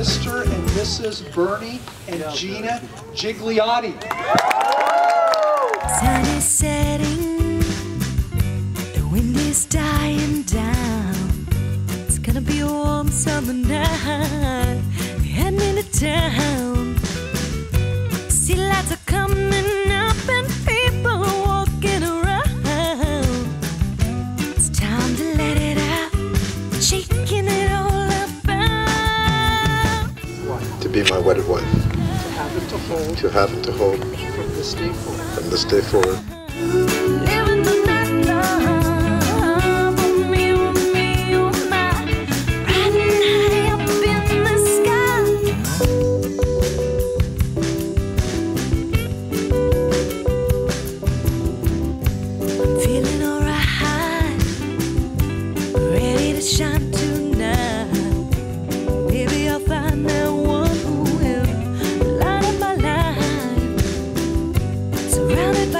Mrs. Bernie and Gina Gigliotti. Sun is setting, the wind is dying down. It's gonna be a warm summer night. Heading into town. Be my wedded wife, To have and to hold to have and to hold from this day forward. from this day forward.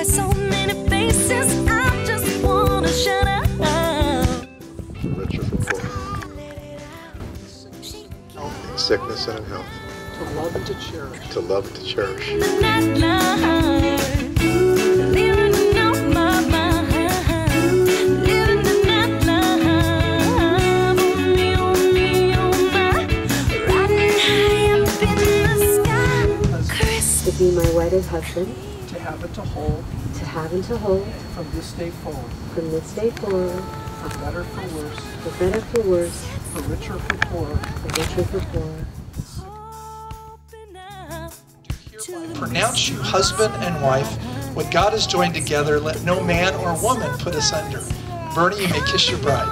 By so many faces, I just wanna shout out. For richer, for poor, in sickness and in health, To love and to cherish. to love and to cherish. Up be my wedded husband, To have and to hold to have and to hold from this day forward. from this day forward, For better, for worse. for better, for worse, For richer, for poorer. for richer, for poorer. Pronounce you husband and wife. What God has joined together, let no man or woman put asunder. Bernie, you may kiss your bride.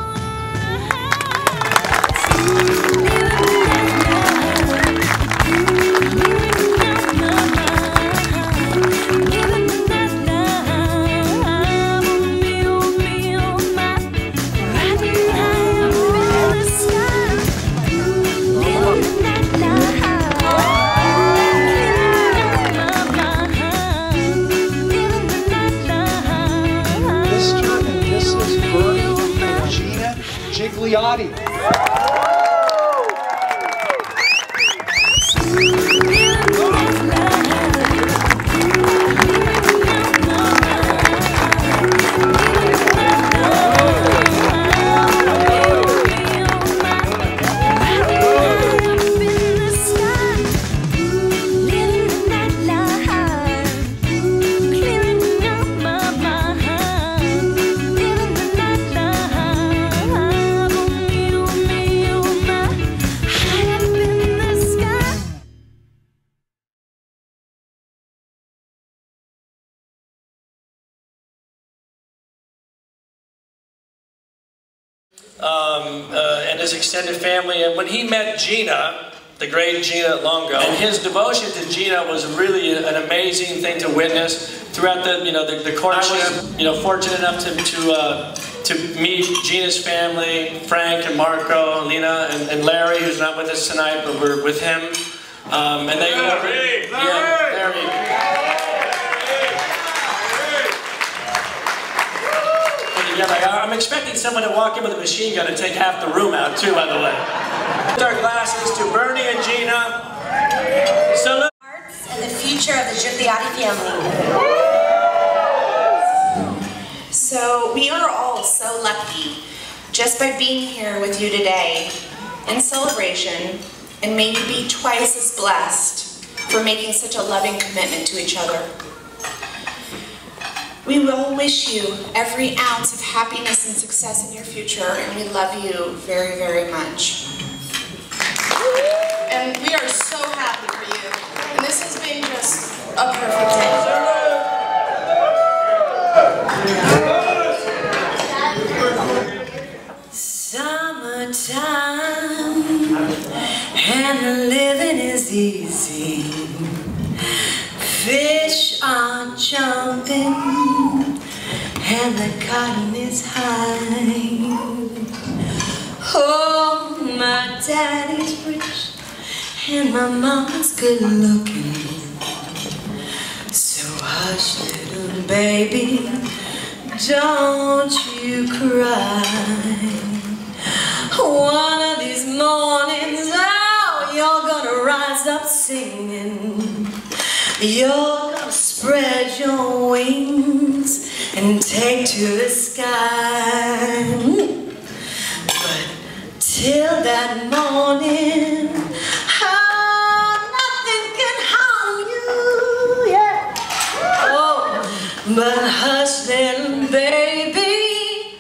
Gigliotti. Um, uh, and his extended family. And when he met Gina, the great Gina Longo, and his devotion to Gina was really an amazing thing to witness throughout the you know the, the courtship. I was you know fortunate enough to to uh, to meet Gina's family, Frank and Marco, Lena and, and Larry, who's not with us tonight, but we're with him. Um, and they Larry, yeah, Larry. Larry. Like, uh, I'm expecting someone to walk in with a machine gun and take half the room out too, by the way. Our glasses to Bernie and Gina. Salute. and the future of the Gigliotti family. So we are all so lucky just by being here with you today in celebration and may you be twice as blessed for making such a loving commitment to each other. We will wish you every ounce of happiness and success in your future and we love you very, very much. And we are so happy for you. And this has been just a perfect day. Summertime and living is easy. Fish are jumping and the cotton is high. Oh, my daddy's rich and my mama's good looking. So hush, little baby, don't you cry. One of these mornings, oh, you're gonna rise up singing. You're gonna spread your wings and take to the sky. But till that morning, oh, nothing can you. Yeah. Oh, but hush, little baby,